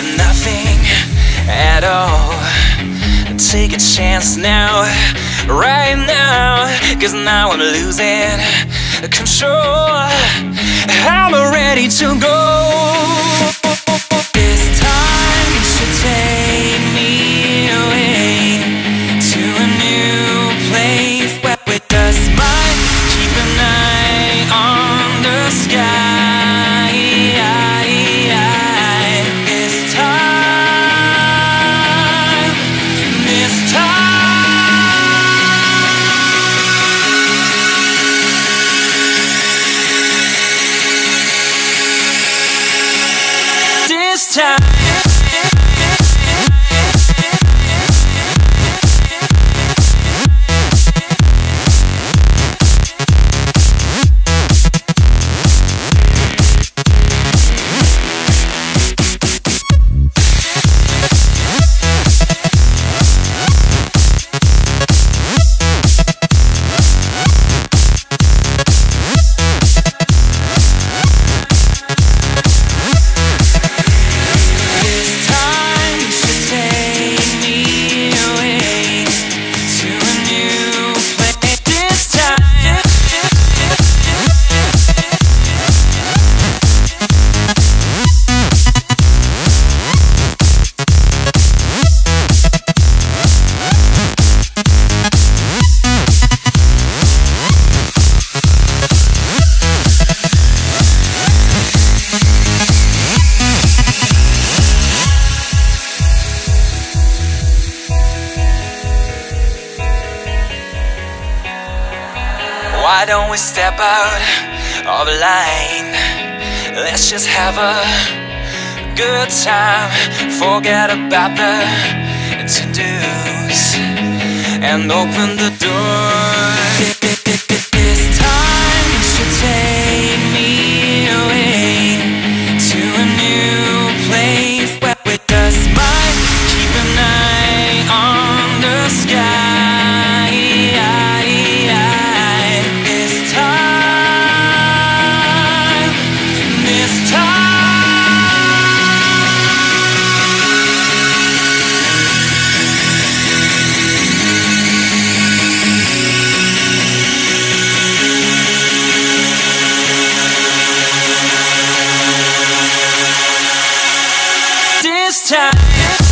got nothing at all. Take a chance now, right now, cause now I'm losing control. I'm ready to go. Why don't we step out of line? Let's just have a good time. Forget about the to-dos and open the door. this time.